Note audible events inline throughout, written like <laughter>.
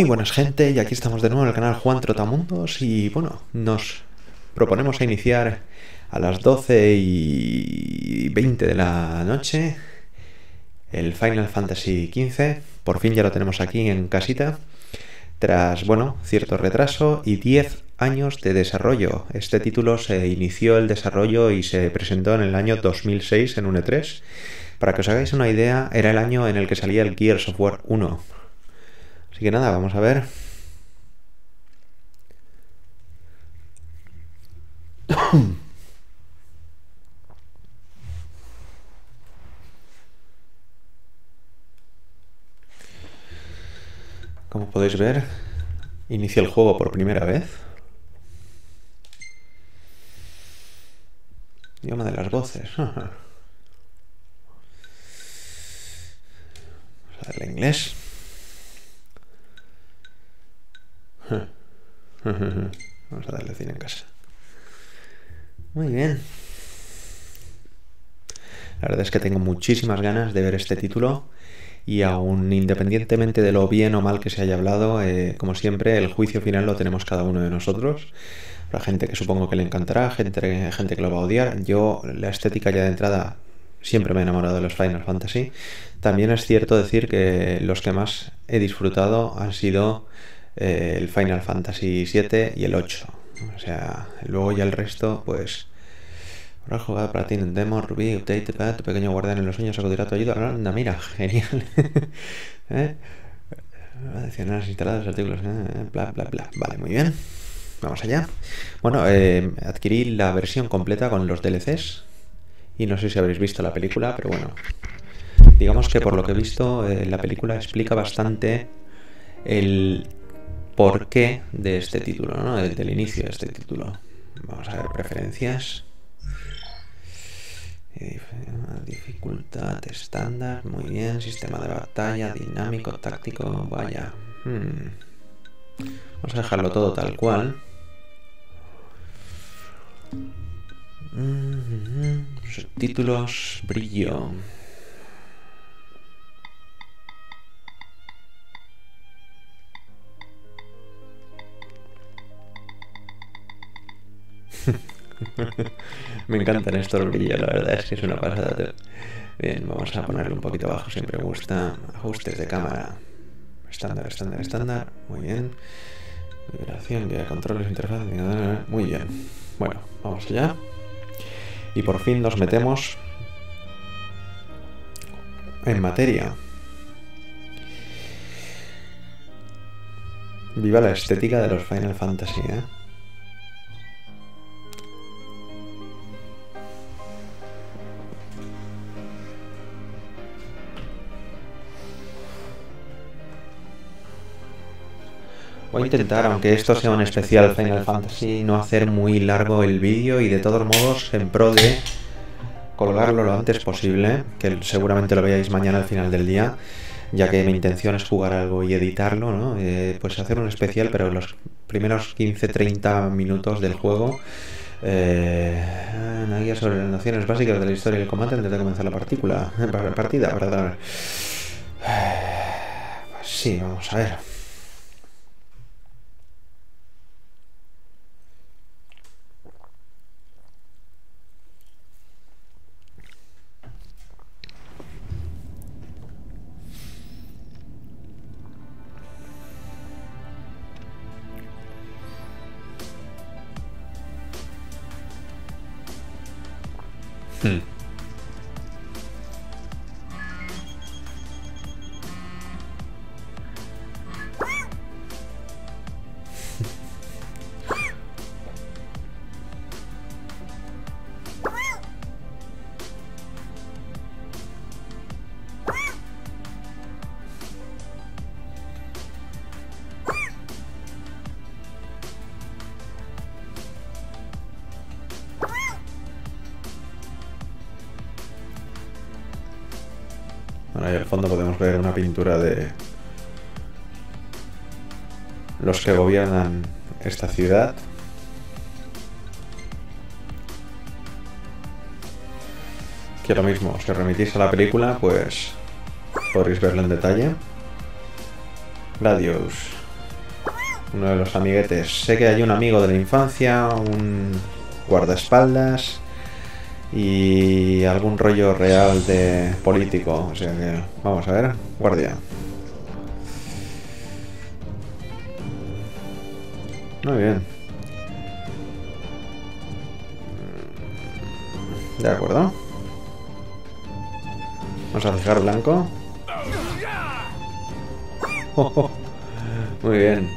Muy buenas gente, y aquí estamos de nuevo en el canal Juan Trotamundos y bueno, nos proponemos a iniciar a las 12 y 20 de la noche el Final Fantasy XV. Por fin ya lo tenemos aquí en casita, tras, bueno, cierto retraso y 10 años de desarrollo. Este título se inició el desarrollo y se presentó en el año 2006 en un E3. Para que os hagáis una idea, era el año en el que salía el Gears of War 1 Así que nada, vamos a ver. Como podéis ver, inicia el juego por primera vez. Una de las voces. <laughs> Vamos a darle inglés. <laughs> Vamos a darle cine en casa. Muy bien. La verdad es que tengo muchísimas ganas de ver este título y aún independientemente de lo bien o mal que se haya hablado, eh, como siempre, el juicio final lo tenemos cada uno de nosotros. Habrá gente que supongo que le encantará, gente, gente que lo va a odiar. Yo, la estética ya de entrada, siempre me he enamorado de los Final Fantasy. También es cierto decir que los que más he disfrutado han sido eh, el Final Fantasy VII y el 8. O sea, luego ya el resto, pues... Ahora jugado para ti en demo, Ruby, update, tu pequeño guardián en los sueños acudirá tu ayuda. Anda, mira, <laughs> genial. <laughs> ¿Eh? Adicionar instalados artículos, ¿eh? bla, bla, bla. Vale, muy bien. Vamos allá. Bueno, eh, adquirí la versión completa con los DLCs. Y no sé si habréis visto la película, pero bueno. Digamos que por lo que he visto, eh, la película explica bastante el porqué de este título, ¿no? Desde el inicio de este título. Vamos a ver preferencias. Dificultad estándar, muy bien. Sistema de batalla, dinámico, táctico, vaya. Hmm. Vamos a dejarlo todo tal cual. Subtítulos, brillo. <laughs> me encantan estos brillos, la verdad es que es una pasada. Bien, vamos a ponerlo un poquito abajo, siempre me gusta. Ajustes de cámara. Estándar, estándar, estándar. Muy bien. Vibración, de controles, interfaz. Muy bien. Bueno, vamos allá. Y por fin nos metemos en materia. Viva la estética de los Final Fantasy, ¿eh? Voy a intentar, aunque esto sea un especial Final Fantasy, no hacer muy largo el vídeo y de todos modos en pro de colgarlo lo antes posible, que seguramente lo veáis mañana al final del día, ya que mi intención es jugar algo y editarlo, ¿no? Eh, pues hacer un especial, pero en los primeros 15-30 minutos del juego, eh, una guía sobre las nociones básicas de la historia del combate antes de comenzar la partícula, <laughs> partida, ¿verdad? <sighs> Pues sí, vamos a ver. Ahí al fondo podemos ver una pintura de los que gobiernan esta ciudad. Que lo mismo, si os remitís a la película, pues podréis verlo en detalle. Gradius, uno de los amiguetes. Sé que hay un amigo de la infancia, un guardaespaldas y algún rollo real de político. O sea que, vamos a ver, guardia. Muy bien. De acuerdo. Vamos a fijar blanco. <laughs> Muy bien.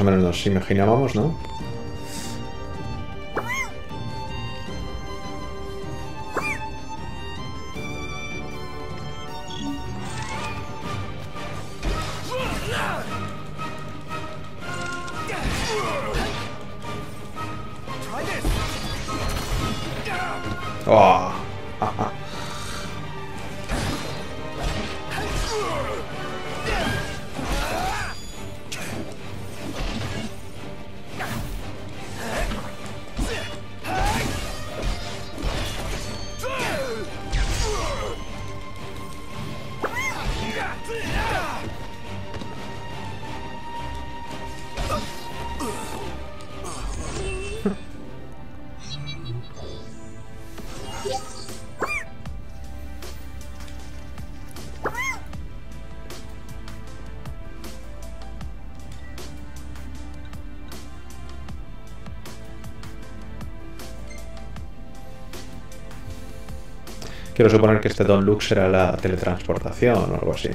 Más o menos nos imaginábamos, ¿no? Quiero suponer que este Don Luke será la teletransportación o algo así.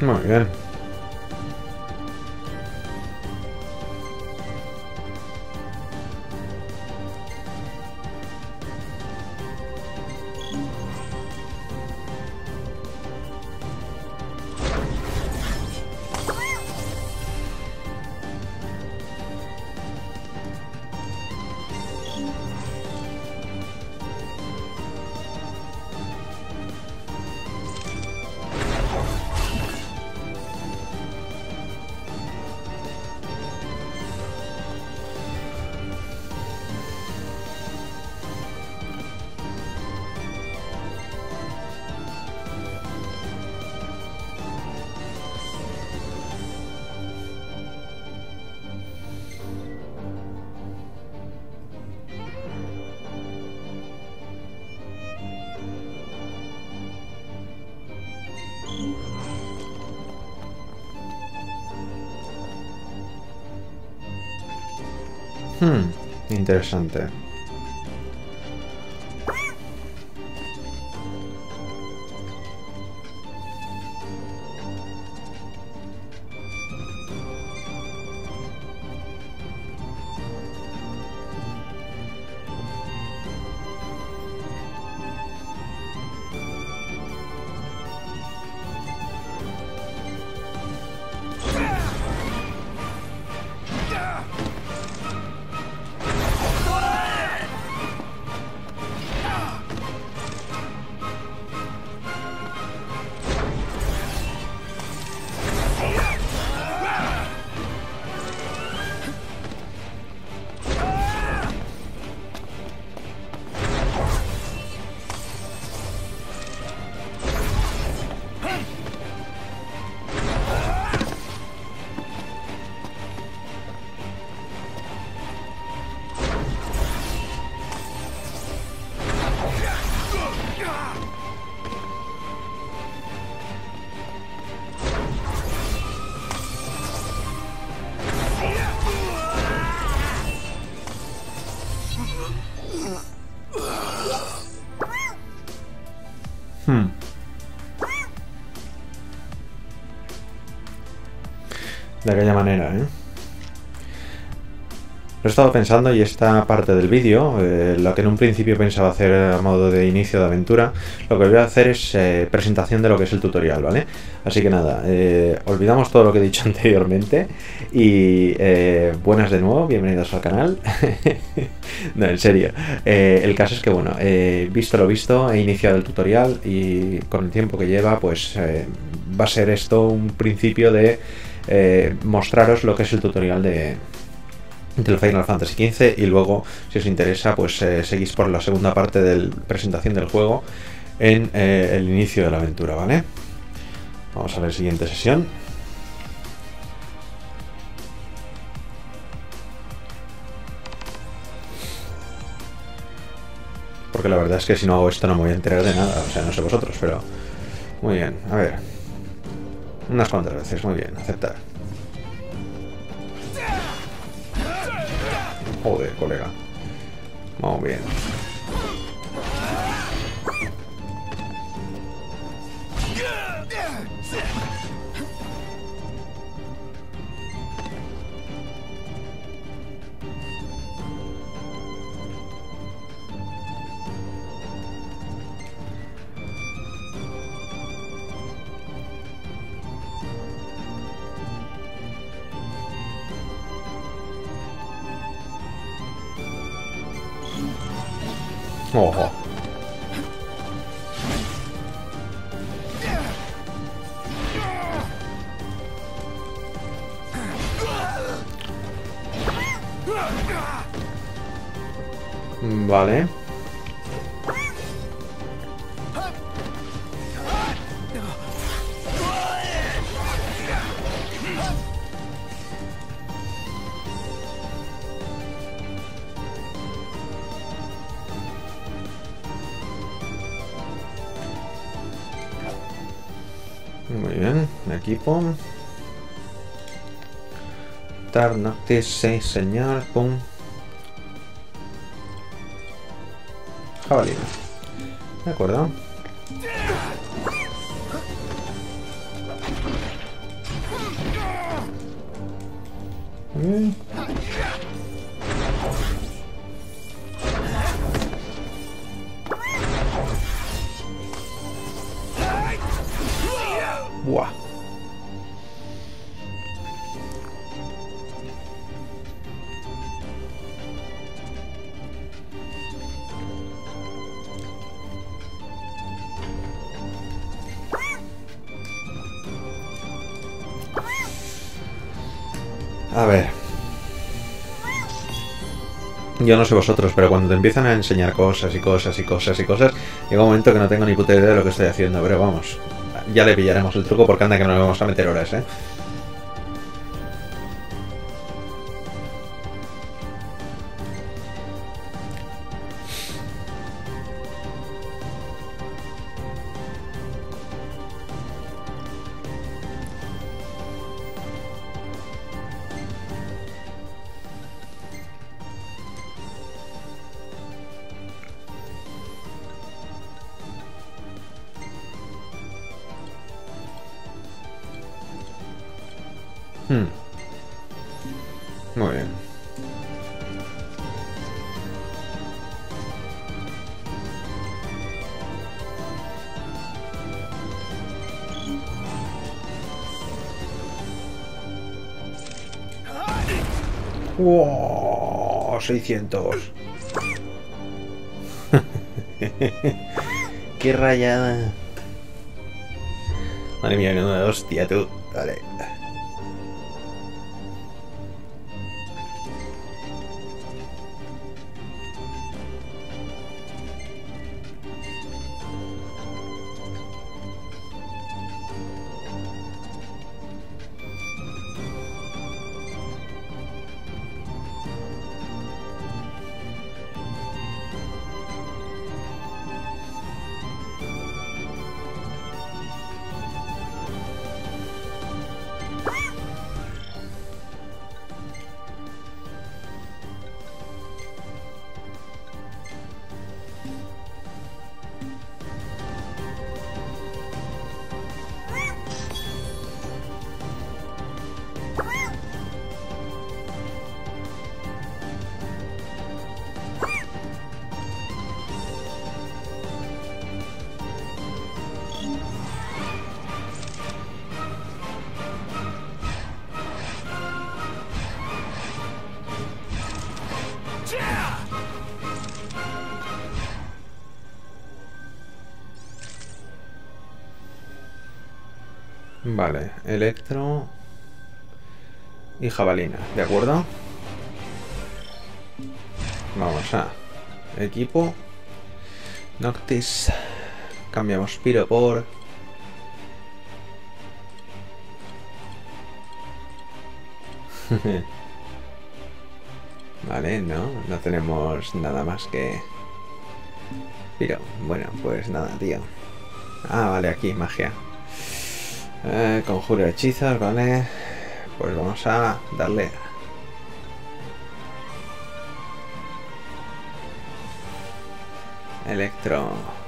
Muy bien. Hmm, interesante. De aquella manera, ¿eh? Lo he estado pensando y esta parte del vídeo, eh, lo que en un principio pensaba hacer a modo de inicio de aventura, lo que voy a hacer es eh, presentación de lo que es el tutorial, ¿vale? Así que nada, eh, olvidamos todo lo que he dicho <laughs> anteriormente y buenas de nuevo, bienvenidos al canal. <laughs> no, en serio. el caso es que, bueno, visto lo visto, he iniciado el tutorial y con el tiempo que lleva, pues va a ser esto un principio de mostraros lo que es el tutorial de del Final Fantasy XV y luego, si os interesa, pues eh, seguís por la segunda parte de la presentación del juego en eh, el inicio de la aventura, ¿vale? Vamos a ver siguiente sesión. Porque la verdad es que si no hago esto no me voy a enterar de nada, o sea, no sé vosotros, pero... Muy bien, a ver. Unas cuantas veces, muy bien, aceptar. Joder, colega. Vamos bien. 哦う。Bien, equipo. Tarnacte 6 señal con jabalina. De acuerdo. A ver. Yo no sé vosotros, pero cuando te empiezan a enseñar cosas y cosas y cosas y cosas, llega un momento que no tengo ni puta idea de lo que estoy haciendo, pero vamos, ya le pillaremos el truco porque anda que no le vamos a meter horas, ¿eh? ¡Wow! 600. <laughs> ¡Qué rayada! Madre mía, no, hostia, tú. Vale. Vale, Electro y Jabalina, ¿de acuerdo? Vamos a equipo. Noctis. Cambiamos Piro por... <laughs> vale, no, no tenemos nada más que... Piro, bueno, pues nada, tío. Ah, vale, aquí, magia. Eh, conjuro hechizos, vale. Pues vamos a darle. Electro.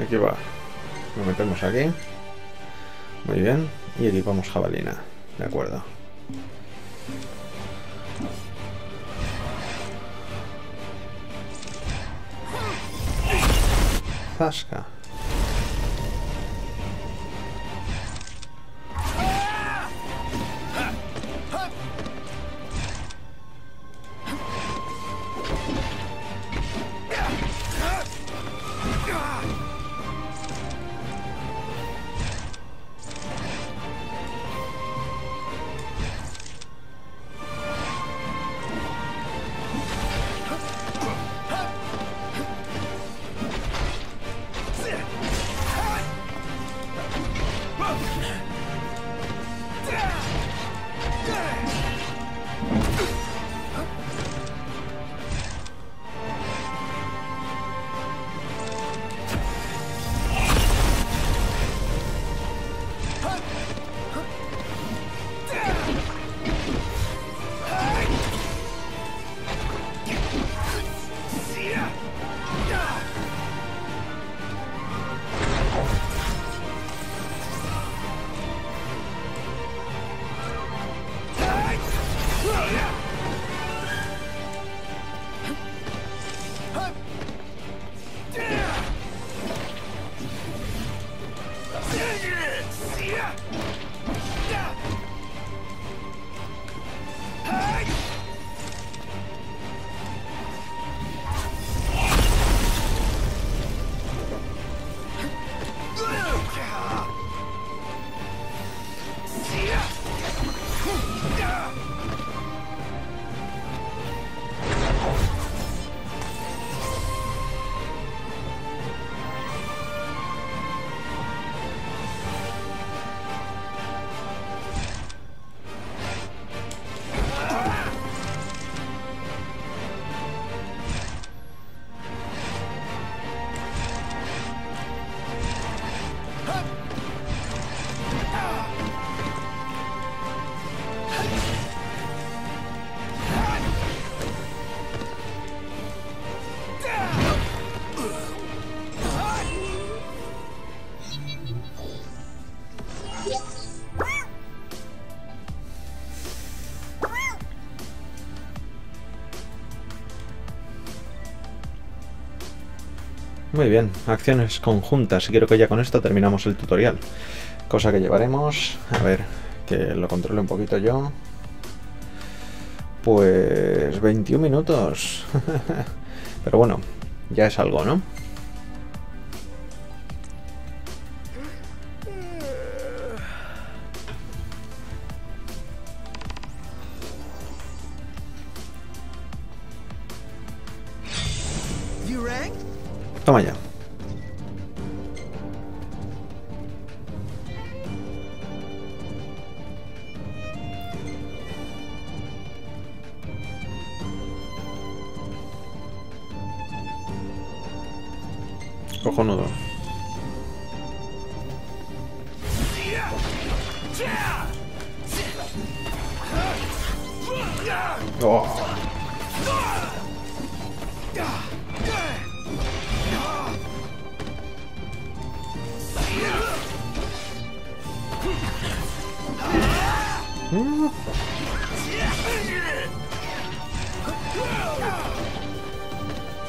Aquí va. Lo metemos aquí. Muy bien. Y equipamos jabalina. De acuerdo. Zasca. Muy bien, acciones conjuntas. Y quiero que ya con esto terminamos el tutorial. Cosa que llevaremos... A ver, que lo controle un poquito yo. Pues 21 minutos. <laughs> Pero bueno, ya es algo, ¿no?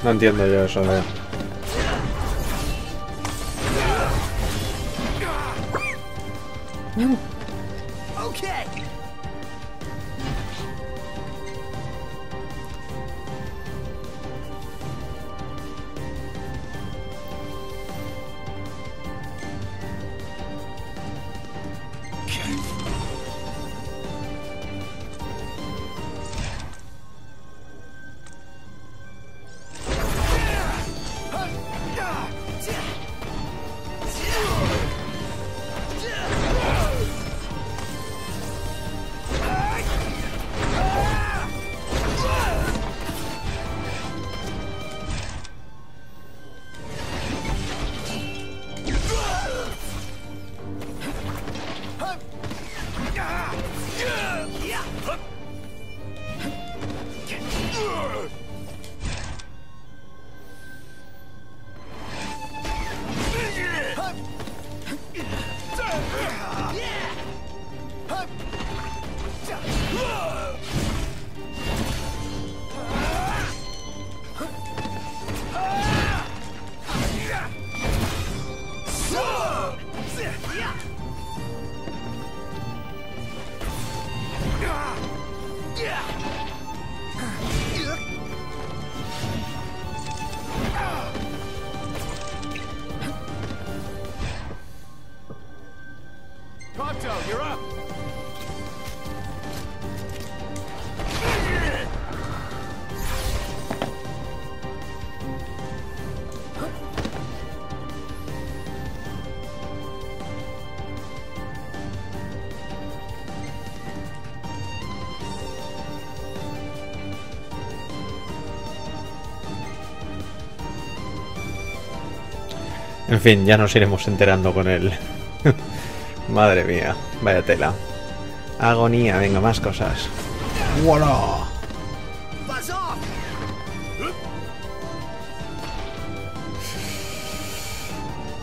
No entiendo yo eso de... En fin, ya nos iremos enterando con él. <laughs> Madre mía, vaya tela. Agonía, venga, más cosas. ¡Voilà!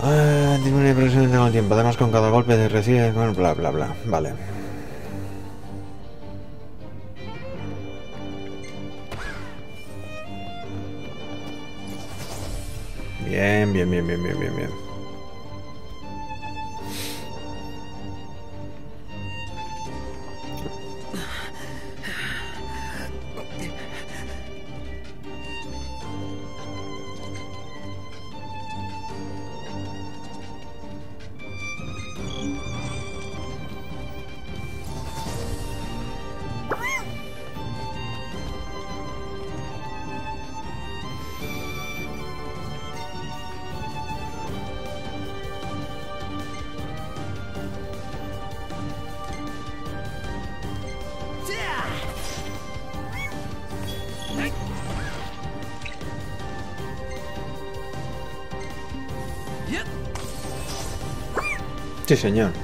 Ah, disminuye la presión con el tiempo. Además, con cada golpe de recibe, bueno, bla, bla, bla. Vale. Bien, bien, bien, bien, Sí, señor.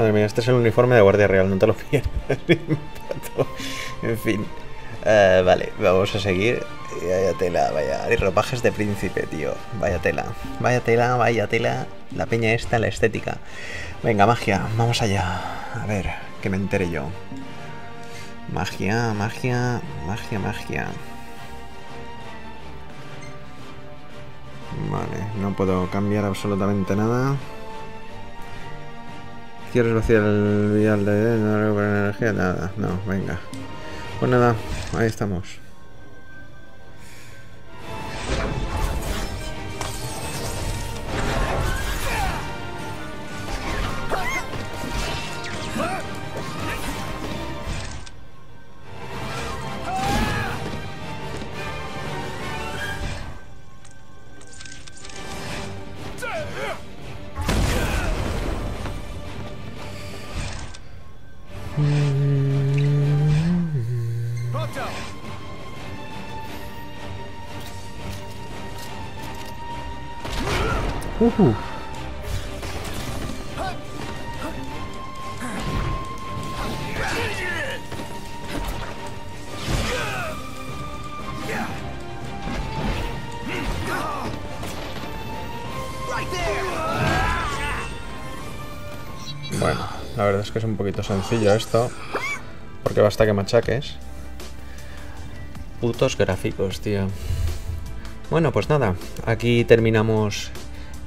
Madre mía, este es el uniforme de Guardia Real, no te lo pierdas. <laughs> en fin. Eh, vale, vamos a seguir. Vaya tela, vaya. Hay ropajes de príncipe, tío. Vaya tela. Vaya tela, vaya tela. La peña esta, la estética. Venga, magia, vamos allá. A ver, que me entere yo. Magia, magia, magia, magia. Vale, no puedo cambiar absolutamente nada. ¿Quieres vaciar el vial de no recuperar energía? Nada, no, venga. Pues nada, ahí estamos. Right there! Bueno, la verdad es que es un poquito sencillo esto. Porque basta que machaques. Putos gráficos, tío. Bueno, pues nada, aquí terminamos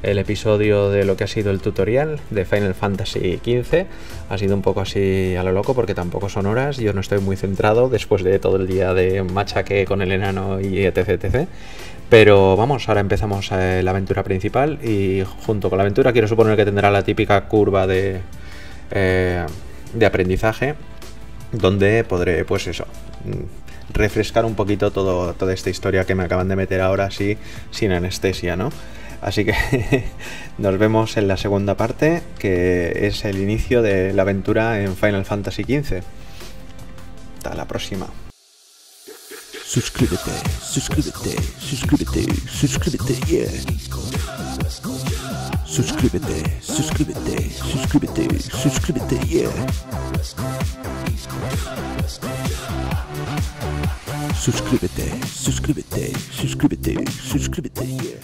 el episodio de lo que ha sido el tutorial de Final Fantasy XV. Ha sido un poco así a lo loco porque tampoco son horas. Yo no estoy muy centrado después de todo el día de machaque con el enano y etc. etc. Pero vamos, ahora empezamos eh, la aventura principal y junto con la aventura quiero suponer que tendrá la típica curva de, eh, de aprendizaje donde podré, pues eso, mm, refrescar un poquito todo, toda esta historia que me acaban de meter ahora así, sin anestesia, ¿no? Así que <laughs> nos vemos en la segunda parte, que es el inicio de la aventura en Final Fantasy XV. Hasta la próxima. Suscríbete, suscríbete, suscríbete, suscríbete, yeah. Suscríbete, suscríbete, suscríbete, suscríbete, yeah. Suscríbete, suscríbete, suscríbete, suscríbete, yeah.